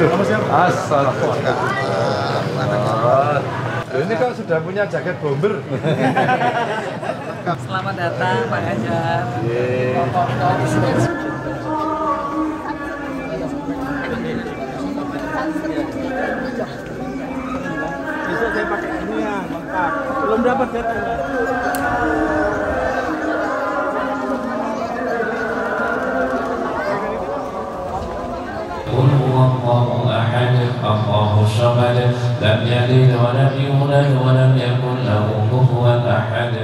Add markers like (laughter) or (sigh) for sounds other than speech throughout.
Assalamualaikum. Ini kok sudah punya jaket bomber? (laughs) Selamat datang Pak Ganjar. Besok saya pakai ini ya, lengkap. Belum dapat datanya. يلد ولم يولد ولم يكن له كفوا أحد.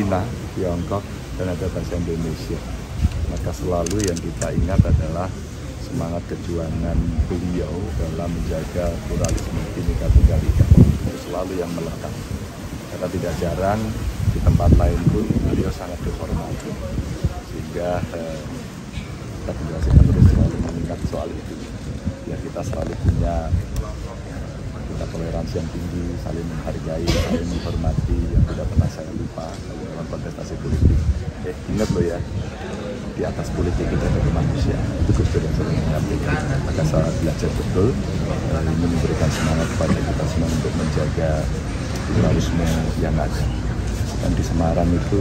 Cina, Tiongkok, dan ada bahasa Indonesia. Maka selalu yang kita ingat adalah semangat kejuangan beliau dalam menjaga pluralisme Bhinneka Tunggal Ika. Itu selalu yang melekat. Karena tidak jarang di tempat lain pun beliau sangat dihormati. Sehingga eh, kita generasi penerus selalu mengingat soal itu ya kita selalu punya kita toleransi yang tinggi saling menghargai saling menghormati yang tidak pernah saya lupa kalau kontestasi politik. Eh ingat loh ya di atas politik kita ada manusia itu Gus Dur yang sering menyampaikan. Maka saya belajar betul ini memberikan semangat kepada kita semua untuk menjaga pluralisme yang ada. Dan di Semarang itu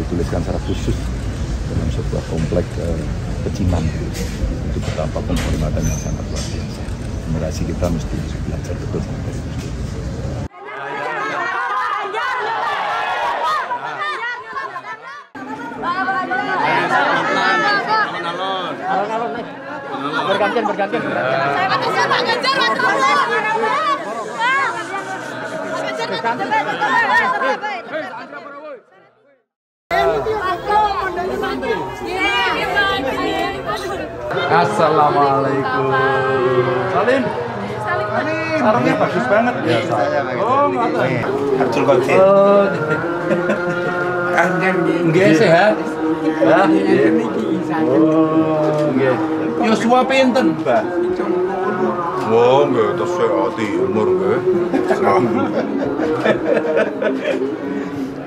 dituliskan secara khusus dalam sebuah komplek eh, pecinan itu betapa penghormatan yang sangat luar biasa. Generasi kita mesti belajar betul sama dari Bergantian, bergantian. Saya Ganjar Pak Ganjar terbaik Assalamualaikum. Salim. Sarungnya bagus banget. Ya, Oh. Abdul Qadir. Oh. Nggih sehat. Ya. Oh, nggih. Yosua pinten, Mbah? Oh, nggih terus sehat umur nggih.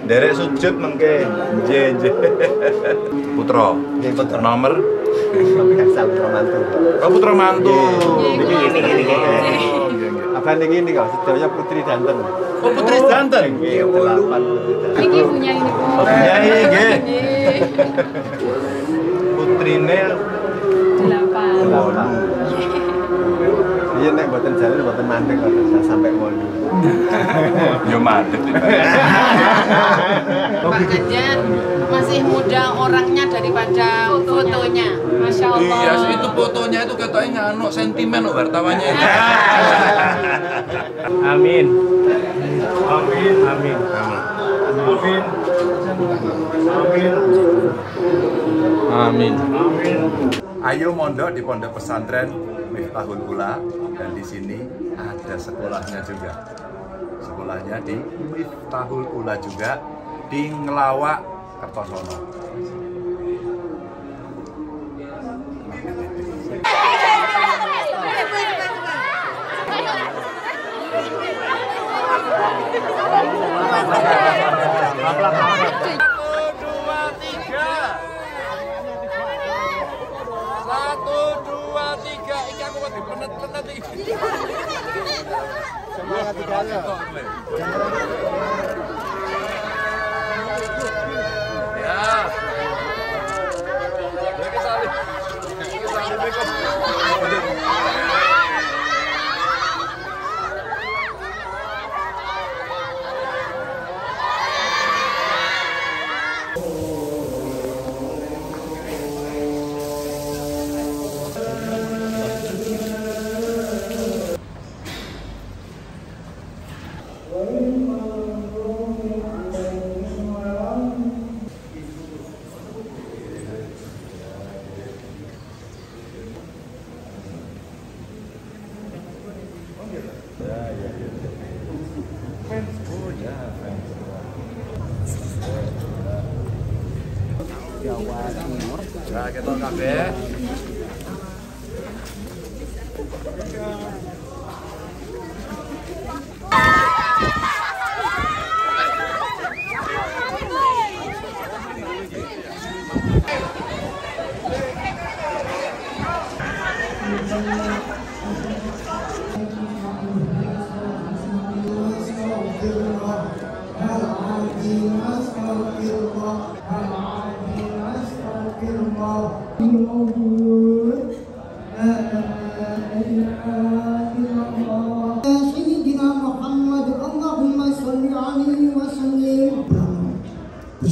Derek sujud mengke. Nggih, nggih. Putra. Nggih, putra. Nomor Asal mantu. Oh, putra mantu. Ini ini ini. Abang ini ini kok sedaya putri danten. Oh, putri sedanten. Nggih, delapan putri danten. Ini punya ini Oh. Nggih. Putrine Delapan. Iya nek mboten jalan mboten mandek kok bisa sampai wolu. (laughs) yo. Pak Ganjar masih muda orangnya daripada fotonya. Masya Allah. Iya, itu fotonya itu katanya nganu sentimen loh wartawannya itu. (laughs) Amin. Amin. Amin. Amin. Amin. Amin. Ayo mondok di pondok pesantren Miftahul Ula dan di sini ada sekolahnya juga. Sekolahnya di Miftahul Ula juga di Ngelawak Kertosono.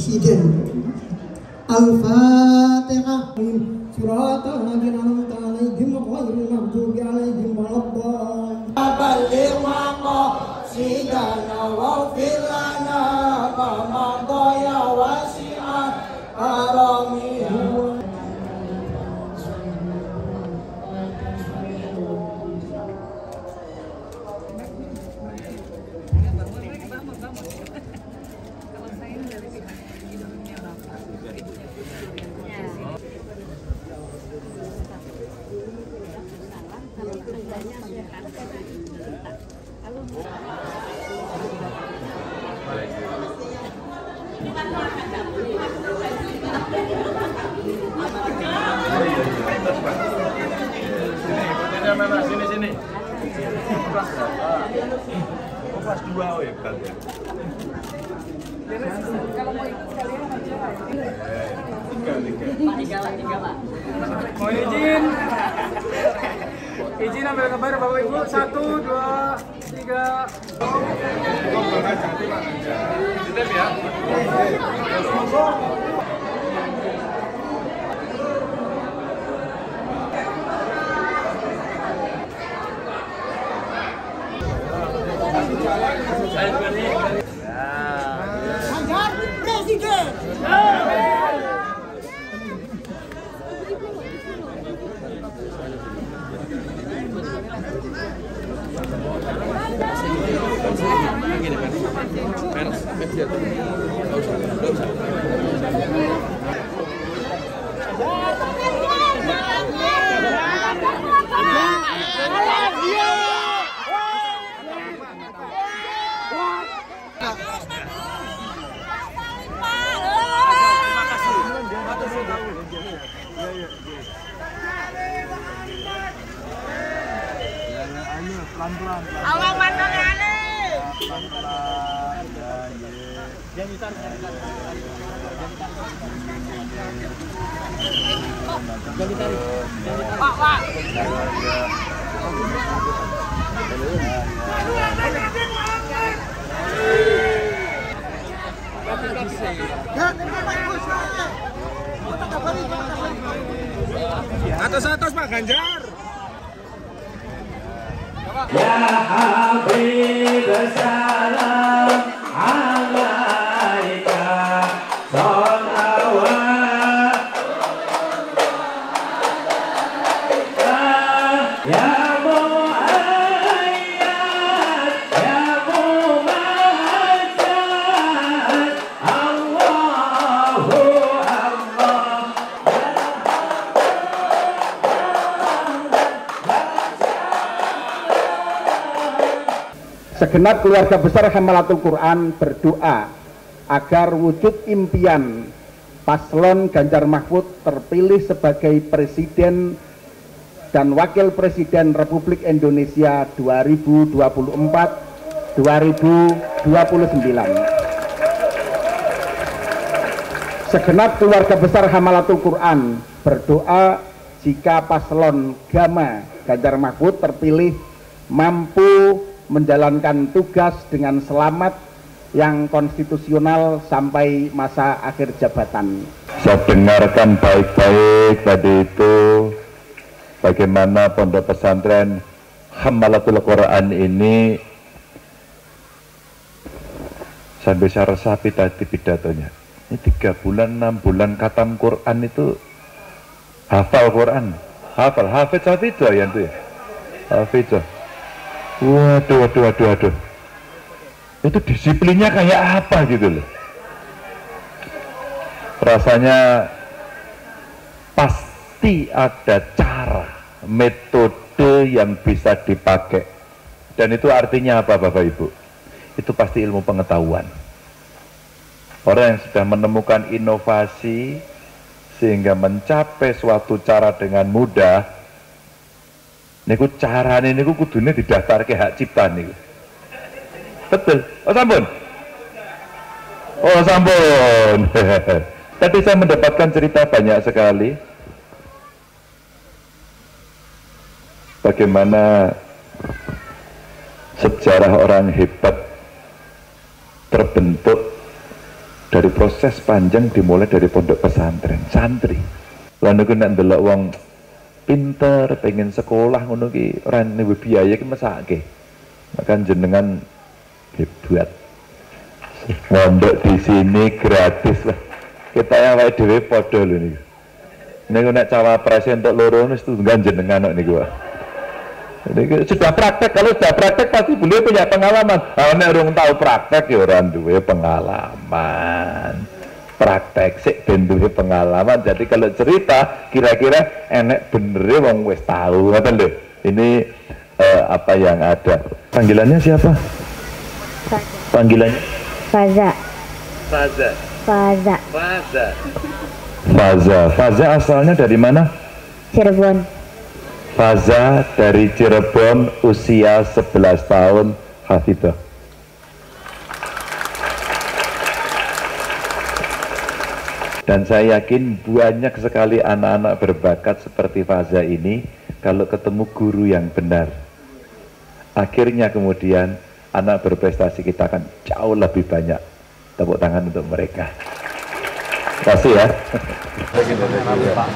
Presiden Al-Fatihah Mana? Sini sini. Kelas berapa? Oh, kelas 2 oh ya, ya. Tiga, tiga. Tiga lah, tiga lah. Mohon izin. Izin ambil gambar Bapak Ibu. Satu, dua, tiga. Titip ya. Atas atas Pak Ganjar. Ya Habib salam Segenap keluarga besar Hamalatul Quran berdoa agar wujud impian paslon Ganjar Mahfud terpilih sebagai presiden dan Wakil Presiden Republik Indonesia 2024-2029. Segenap keluarga besar Hamalatul Quran berdoa jika paslon Gama Ganjar Mahfud terpilih mampu menjalankan tugas dengan selamat yang konstitusional sampai masa akhir jabatan. Saya dengarkan baik-baik tadi itu bagaimana pondok pesantren Hamalatul Quran ini saya bisa resapi tadi pidatonya. Ini tiga bulan, enam bulan katam Quran itu hafal Quran, hafal, hafid hafidz ya itu ya, hafidz. Waduh, waduh, waduh, waduh. Itu disiplinnya kayak apa gitu loh. Rasanya pasti ada cara, metode yang bisa dipakai. Dan itu artinya apa Bapak Ibu? Itu pasti ilmu pengetahuan. Orang yang sudah menemukan inovasi sehingga mencapai suatu cara dengan mudah, niku carane niku kudune didaftarke hak cipta niku. Betul. Oh sampun. Oh sampun. (laughs) Tadi saya mendapatkan cerita banyak sekali. Bagaimana sejarah orang hebat terbentuk dari proses panjang dimulai dari pondok pesantren, santri. Lalu nek ndelok wong pinter, pengen sekolah ngono ki ora nyewa biaya ki mesake. Maka jenengan hebat. Mondok di sini gratis lah. Kita yang wae dhewe padha lho niku. Niku nek cawapres untuk loro wis tunggan jenengan niku. Ini sudah praktek, kalau sudah praktek pasti beliau punya pengalaman. Kalau nek urung tahu praktek ya orang duwe pengalaman. Praktek sih ben duwe pengalaman. Jadi kalau cerita kira-kira enek bener wong wis tahu ngoten lho. Ini eh, apa yang ada. Panggilannya siapa? Panggilannya? Faza. Faza. Faza. Faza. Faza. Faza asalnya dari mana? Cirebon. Faza dari Cirebon usia 11 tahun Hafidah. Dan saya yakin banyak sekali anak-anak berbakat seperti Faza ini kalau ketemu guru yang benar. Akhirnya kemudian anak berprestasi kita akan jauh lebih banyak. Tepuk tangan untuk mereka. Terima kasih ya. Marilah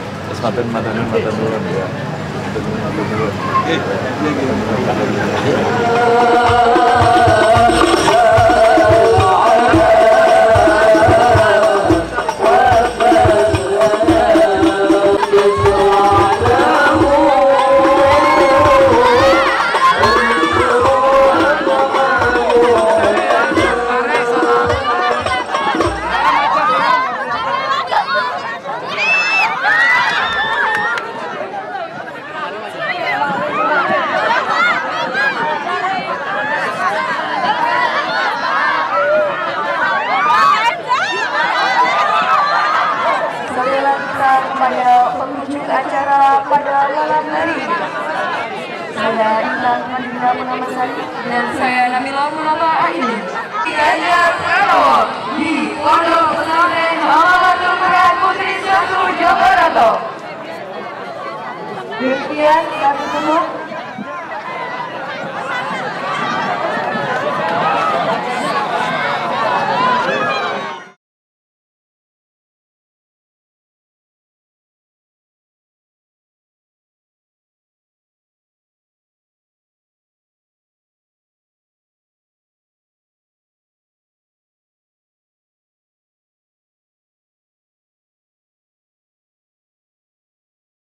Intan Madinah Munamasari dan saya Namila Munaba Aini. Ganjar Pranowo di Pondok Pesantren Hamalatul Quran Putri Satu Barat. Demikian kami semua